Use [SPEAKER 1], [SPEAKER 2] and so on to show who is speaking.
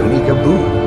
[SPEAKER 1] Amiga Blue.